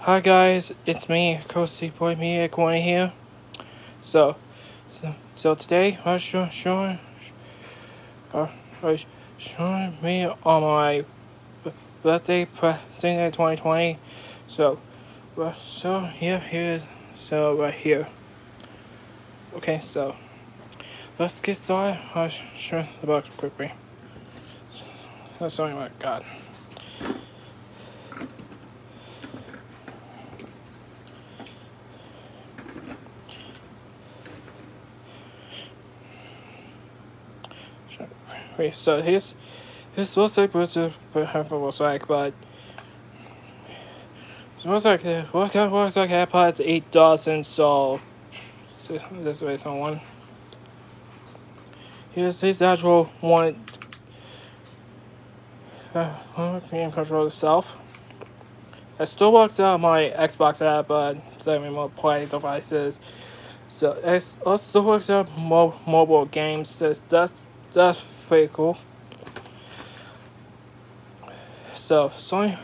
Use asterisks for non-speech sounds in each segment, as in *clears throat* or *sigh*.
Hi guys, it's me, Coasty Boy Media Corner here. So, so, so today I'm showing, showing, uh, showing me on my birthday present 2020. So, uh, so yeah, here is so right here. Okay, so let's get started. I'll show the box quickly. That's what I got. Wait, so his his looks like what's a half looks like, but looks like what kind of looks like AirPods eight dozen so this way someone. Here's his actual one uh, game control itself. It still works out my Xbox app, but the remote play devices. So it also works out mo mobile games. That's that's that's pretty cool. So, so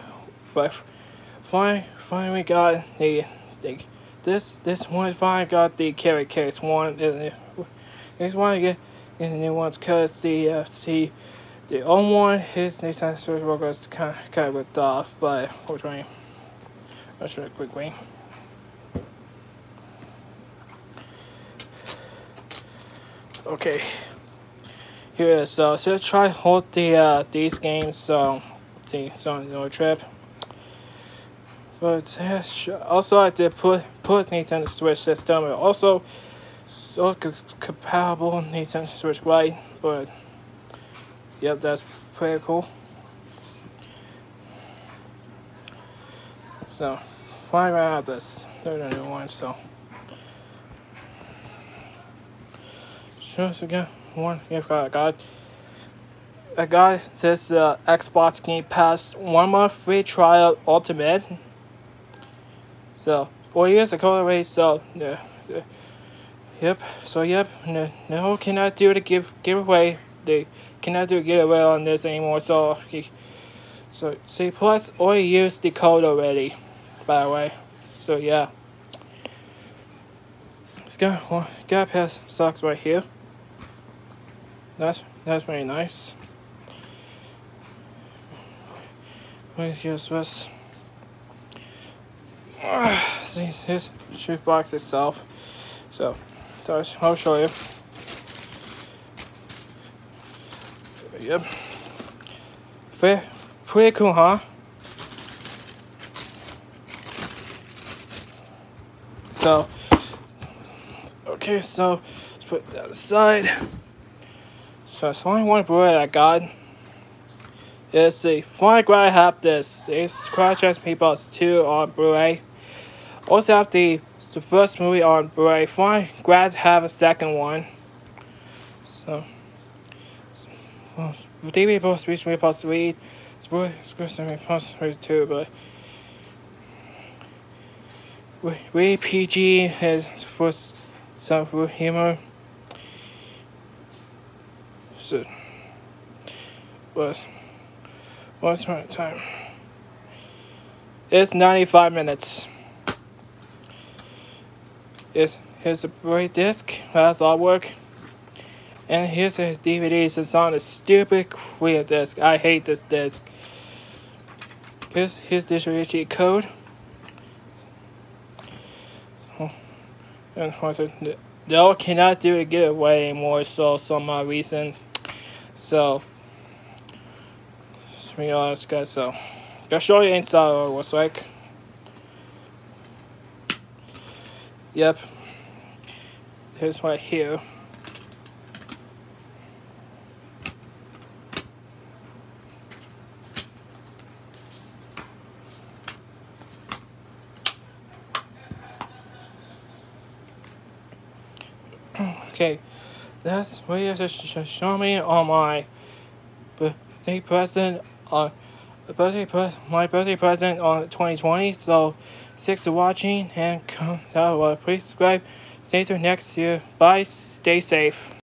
fine, fine, we got the, the this this one finally got the carry case one. It's one to get in the new ones because the uh, the the old one his Nissan Search was kind of kind of ripped off, but which way? Let's try quickly. Okay here so so try hold the uh, these games so the on the trip. But also I did put put Nintendo Switch system. Also so compatible Nintendo Switch right but yep that's pretty cool. So why out this? They're the new one so. Show us again one gift card. I got I got this uh, Xbox Game Pass one month free trial Ultimate. So four years ago already. So yeah, yep. So yep. No, no cannot do the give giveaway. They cannot do giveaway on this anymore. So so see plus already used the code already. By the way. So yeah. Got one got pass socks right here. That's that's very nice. Here's this. *sighs* This his shoe box itself. So, so I'll show you. Yep. Fair, pretty cool, huh? So, okay, so let's put that aside. So it's only one Blu-ray I got. It's the Glad I have this. It's Crash Meatballs 2 on Blu-ray. Also have the the first movie on Blu-ray. Glad to have a second one. So well, DVD post recently post read. It's Blu-ray exclusively post read too, but we PG is for some humor. So, what? What's my time? It's 95 minutes. It's, here's a bright disc, that's all work. And here's a DVD, it's on a stupid clear disc. I hate this disc. Here's, the distribution code. And what's it? No, cannot do a giveaway anymore, so some uh, reason. So, to be honest, guys, so I'll show you inside what it looks like. Yep. Here's right here. *clears throat* okay. That's what you just show me on my birthday present on birthday pre my birthday present on 2020. So thanks for watching and come out. Please subscribe. Stay tuned next year. Bye. Stay safe.